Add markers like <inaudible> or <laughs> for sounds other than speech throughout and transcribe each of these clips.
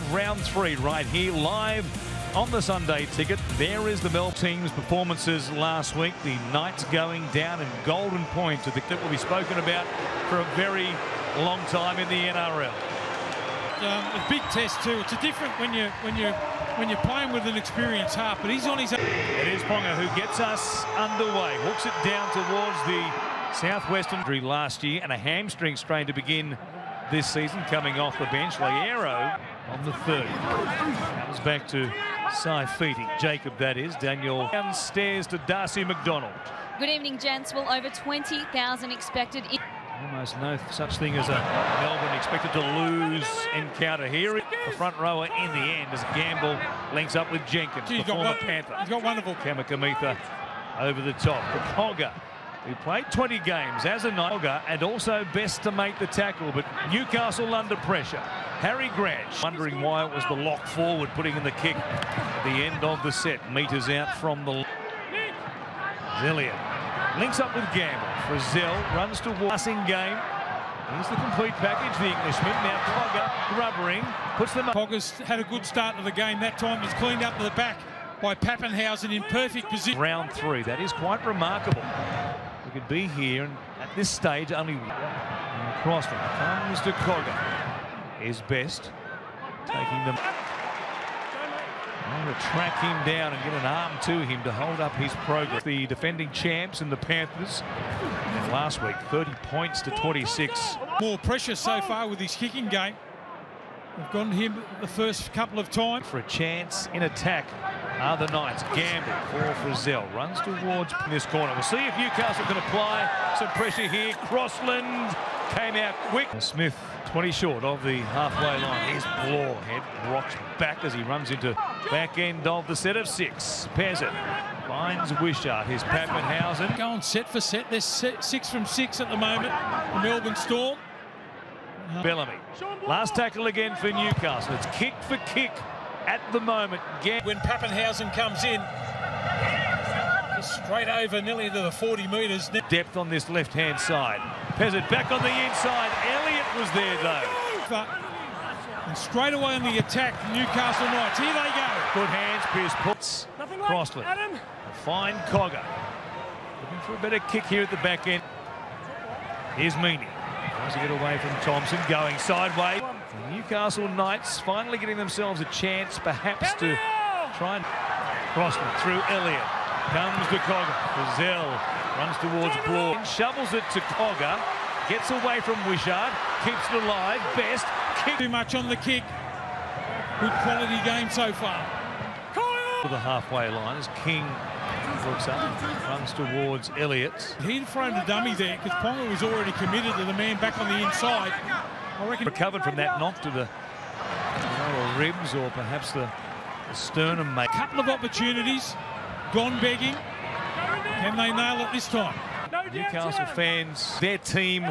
of round three right here live on the Sunday ticket. There is the Mel team's performances last week. The Knights going down in Golden Point to the that will be spoken about for a very long time in the NRL. Um, a big test too. It's a different when you when you when you're playing with an experienced half, but he's on his own. It is Ponga who gets us underway. Hooks it down towards the southwestern injury last year and a hamstring strain to begin this season coming off the bench. Loiero on the third. Comes back to Saifiti. Jacob, that is. Daniel downstairs to Darcy McDonald. Good evening, gents. Well, over 20,000 expected. Almost no such thing as a Melbourne expected to lose encounter here. The front rower in the end as Gamble links up with Jenkins, Gee, the former got, Panther. He's got wonderful. Kamikamica over the top. Kaponga, who played 20 games as a Niger and also best to make the tackle, but Newcastle under pressure. Harry Grant wondering why it was the lock forward putting in the kick at the end of the set. Meters out from the Zillion links up with Gamble. Frizzell runs to passing game. Here's the complete package, the Englishman. Now Clogger rubbering, puts them up. Cogger's had a good start to the game. That time was cleaned up to the back by Papenhuyzen in perfect position. Round three, that is quite remarkable. We could be here and at this stage only Crossland comes to Cogger. Is best taking them. I'm to track him down and get an arm to him to hold up his progress. The defending champs and the Panthers. And last week, 30 points to 26. More pressure so far with his kicking game. We've gone to him the first couple of times. For a chance in attack are the Knights. Gamble for Frizell. Runs towards this corner. We'll see if Newcastle can apply some pressure here. Crossland came out quick. Smith 20 short of the halfway line. Here's Blawhead rocks back as he runs into back end of the set of six. Pezet finds Wishart. Here's Papenhuyzen. Going set for set. They're six from six at the moment. The Melbourne Storm. Bellamy. Last tackle again for Newcastle. It's kick for kick at the moment. When Papenhuyzen comes in, straight over nearly to the 40 metres. Depth on this left-hand side. Pezet back on the inside. Elliott was there, though. And straight away on the attack, Newcastle Knights. Here they go. Good hands, Pearce puts Crossland. A fine Cogger. Looking for a better kick here at the back end. Here's Meaney. Tries to get away from Thompson, going sideways. The Newcastle Knights finally getting themselves a chance, perhaps, to try and Crossland through Elliott. Comes to Cogger. Brazil runs towards Broad. Shovels it to Cogger. Gets away from Wishart. Keeps it alive. Best. Kick. Too much on the kick. Good quality game so far. To the halfway line as King looks up, runs towards Elliott. He'd thrown a dummy there because Ponga was already committed to the man back on the inside. I reckon recovered from that knock to the you know, ribs or perhaps the, the sternum. Mate. Couple of opportunities, gone begging. Can they nail it this time? Newcastle fans, their team,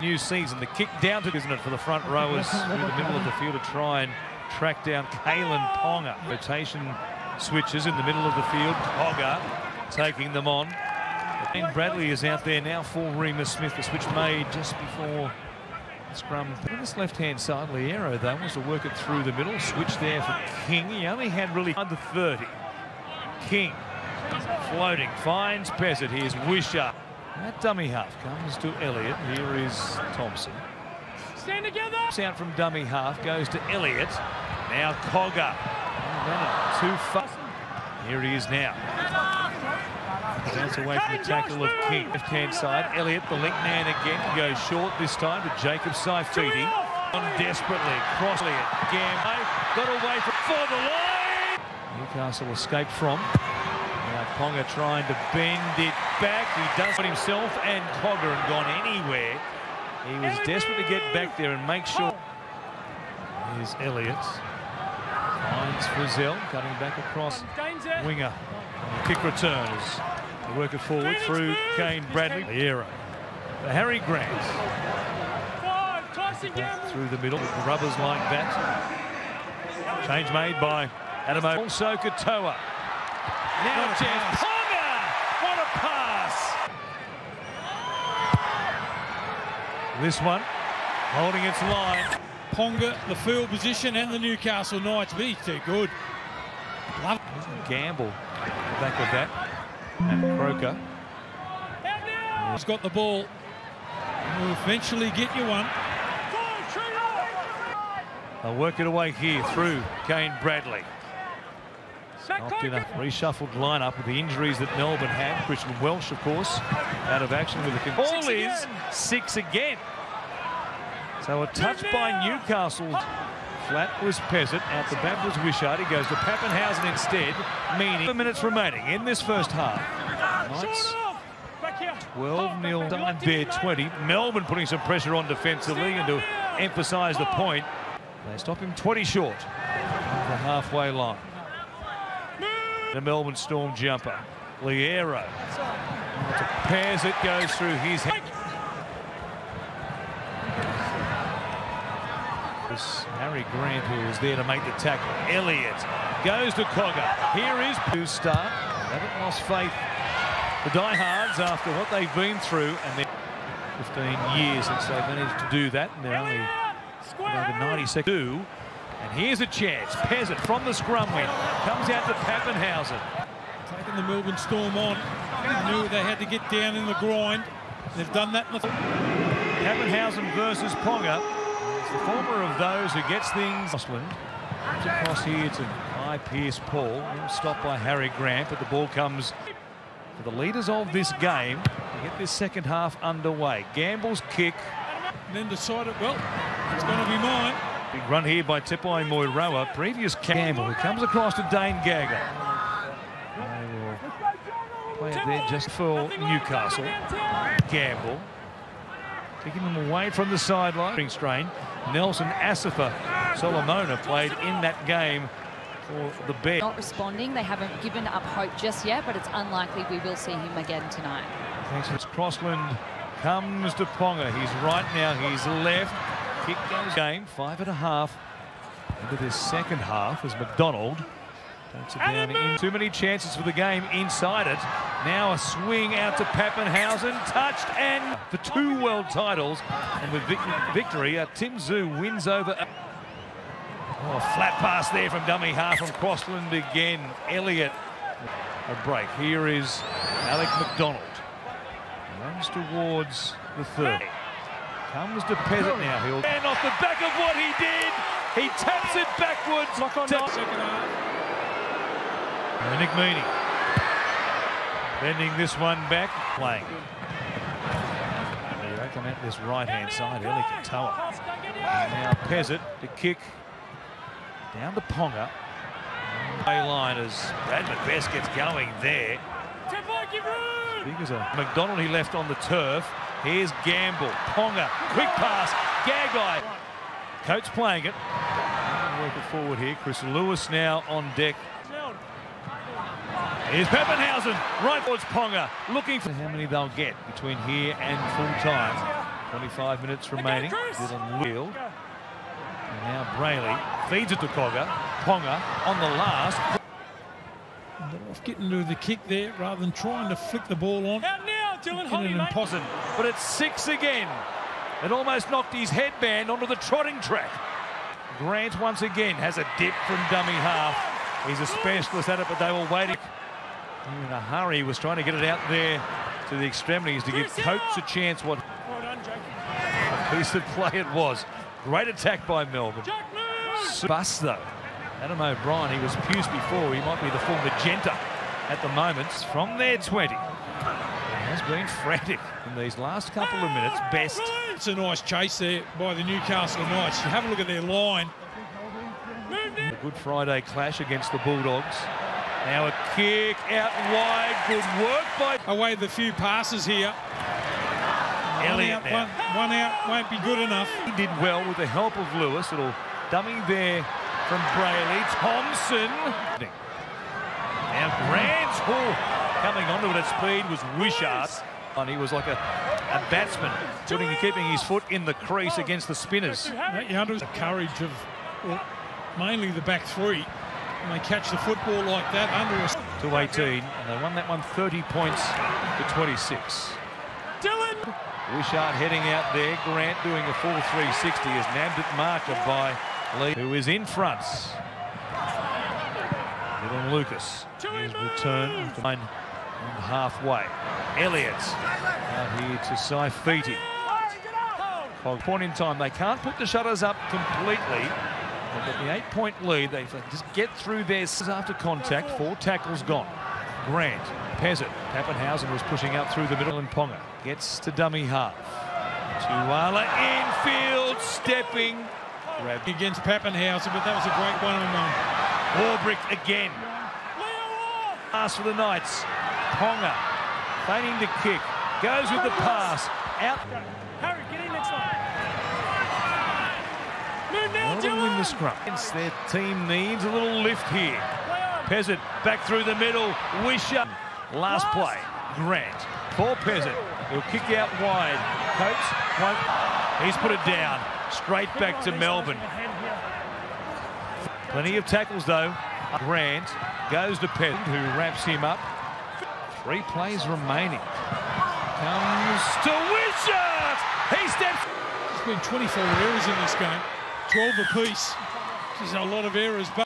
new season. The kick down to, isn't it, for the front rowers <laughs> through the middle of the field to try and track down Kalyn Ponga. Rotation switches in the middle of the field. Ponga taking them on. And Bradley is out there now for Remus Smith. The switch made just before the scrum. On this left-hand side, Loiero, though, wants to work it through the middle. Switch there for King. He only had really under 30. King floating, finds Pezet. Here's Wishart. That dummy half comes to Elliott. Here is Thompson. Stand together. Out from dummy half goes to Elliott. Now Cogger. Too far. Here he is now. Bounce away from the tackle of King. Left hand side. Elliott, the link man again, goes short this time to Jacob Saifiti. On desperately. Cross Elliott. Gambo got away from for the line. Newcastle escaped from. Now Ponga trying to bend it back. He does it himself and Cogger and gone anywhere. He was desperate to get back there and make sure. Here's Elliott. Finds Frizell, cutting back across winger. Kick return as they work it forward through Kane Bradley. Loiero. Harry Grant. Through the middle, with rubbers like that. Change made by Adamo. Also Katoa. Now chance. Ponga! What a pass! This one holding its line. Ponga, the field position, and the Newcastle Knights. But he's too good. Love Gamble back of that. And Croker. He's got the ball. Will eventually get you one. They'll work it away here through Kane Bradley. Off in a reshuffled lineup with the injuries that Melbourne had. Christian Welch, of course, out of action with the con- ball is six again. So a touch by Newcastle. Flat was Pezet. Out the back was Wishart. He goes to Papenhuyzen instead. Meaning four minutes remaining in this first half. Knights 12 0 time there 20. Melbourne putting some pressure on defensively and to emphasise the point. They stop him 20 short of the halfway line. The Melbourne Storm jumper. Loiero. Pairs it goes through his head. This Harry Grant who was there to make the tackle. Elliott goes to Cogger. Here is. They haven't lost faith. The diehards after what they've been through and they're 15 years since they managed to do that and they're only over 90 seconds. And here's a chance. Pezet from the scrum win. Comes out to Papenhuyzen. Taking the Melbourne Storm on. Knew they had to get down in the grind. They've done that in the... Papenhuyzen versus Ponga. It's the former of those who gets things. Crossland comes across here to Kai Pearce Paul. Stopped by Harry Grant, but the ball comes for the leaders of this game to get this second half underway. Gamble's kick. And then decided, well, it's going to be mine. Big run here by Tepai Moeroa. Previous Campbell who comes across to Dane Gagai. They will play it there just for Newcastle. Gamble taking them away from the sideline. Strain. Nelson Asofa Solomona played in that game for the Bears. Not responding. They haven't given up hope just yet, but it's unlikely we will see him again tonight. Thanks. It's Crossland comes to Ponga. He's right now. He's left. Kick goes game. Five and a half into this second half as McDonald takes it down in. Too many chances for the game inside it. Now a swing out to Papenhuyzen. Touched and for two world titles. And with vic victory, uh, Tim Tszyu wins over. Oh, flat pass there from dummy half from Crossland again. Elliott. A break. Here is Alec MacDonald. Runs towards the third. Comes to Pezet now. He'll and off the back of what he did. He taps it backwards. Lock on to second half. and Nick Meaney. Bending this one back. Playing. They come out this right-hand side. Eli Katoa. And now Pezet to kick down to Ponga. A line as Bradman Best gets going there. Big as a McDonald he left on the turf. Here's Gamble. Ponga. Quick pass. Gagai. Coach playing it. Work it forward here. Chris Lewis now on deck. Here's Papenhuyzen. Right towards Ponga. Looking for how many they'll get between here and full time. 25 minutes remaining. Dylan Field. And now Brailey feeds it to Cogger. Ponga on the last. They're off getting to the kick there rather than trying to flick the ball on. Dylan Holly, mate. impossible. But it's six again. It almost knocked his headband onto the trotting track. Grant once again has a dip from dummy half. He's a specialist at it, but they were waiting. In a hurry, he was trying to get it out there to the extremities to give Coates a chance. What Well done, a piece of play it was. Great attack by Melbourne. Jack, move! Bus though. Adam O'Brien, he was Puce before. He might be the full magenta at the moment. From their 20. Been frantic in these last couple of minutes. Ah, Best. It's a nice chase there by the Newcastle Knights. You have a look at their line. A Good Friday clash against the Bulldogs. Now a kick out wide. Good work by Away the few passes here. Elliott one, out, one, one out won't be good enough. He did well with the help of Lewis. It'll dummy there from Brailey. Thompson. Now Grant oh, coming onto it at speed was Wishart. And he was like a, a batsman, putting keeping his foot in the crease against the spinners. That you under the courage of well, mainly the back three. When they catch the football like that under a To 18, and they won that one 30 points to 26. Dylan! Wishart heading out there. Grant doing a full 360 is nabbed at marker by Lee, who is in front. Little Lucas. His return and halfway. Elliott out here to Saifiti. Point in time, they can't put the shutters up completely. They've got the eight-point lead. They just get through there after contact. Four tackles gone. Grant, Pezet, Papenhuyzen was pushing out through the middle, and Ponga gets to dummy half. Tuala infield, stepping. Against Papenhuyzen, but that was a great one-on-one. Warbrick again. Pass for the Knights. Ponga feigning to kick. Goes with the pass. Out. Harry, get in next line. Move now, to win the scrum. Their team needs a little lift here. Pezet back through the middle. Wishart. Last play. Grant. For Pezet. He'll kick out wide. Coates won't. He's put it down. Straight back to Melbourne. Plenty of tackles though. Grant goes to Pezet who wraps him up. Three plays remaining. Comes to Wishart. He steps. There's been 24 errors in this game, 12 apiece. There's a lot of errors. But